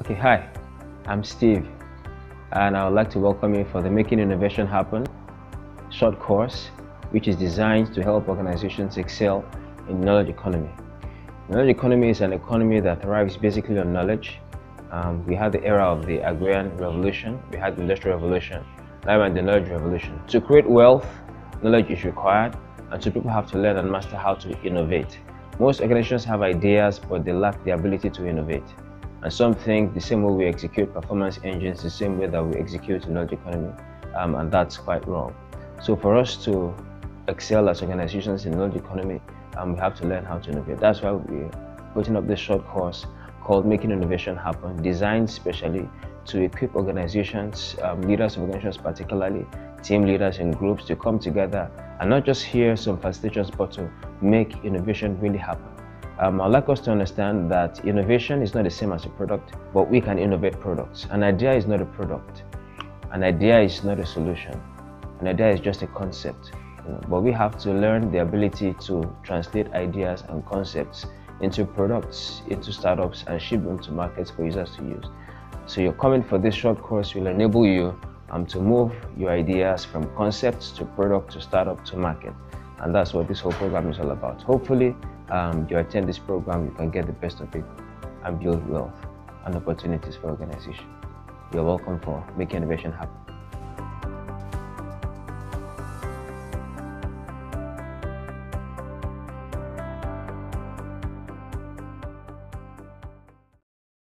Okay, hi, I'm Steve, and I would like to welcome you for the Making Innovation Happen short course, which is designed to help organizations excel in knowledge economy. Knowledge economy is an economy that thrives basically on knowledge. Um, we had the era of the agrarian revolution, we had the industrial revolution, now we're in the knowledge revolution. To create wealth, knowledge is required, and so people have to learn and master how to innovate. Most organizations have ideas, but they lack the ability to innovate. And some think the same way we execute performance engines, the same way that we execute in knowledge economy, um, and that's quite wrong. So for us to excel as organizations in knowledge economy, um, we have to learn how to innovate. That's why we're putting up this short course called Making Innovation Happen, designed specially to equip organizations, um, leaders of organizations particularly, team leaders in groups to come together and not just hear some facilitations, but to make innovation really happen. Um, I'd like us to understand that innovation is not the same as a product, but we can innovate products. An idea is not a product. An idea is not a solution. An idea is just a concept. You know, but we have to learn the ability to translate ideas and concepts into products, into startups, and ship them to markets for users to use. So your comment for this short course will enable you um, to move your ideas from concepts to product to startup to market. And that's what this whole program is all about. Hopefully, um, you attend this program, you can get the best of it and build wealth and opportunities for organization. You're welcome for making innovation happen.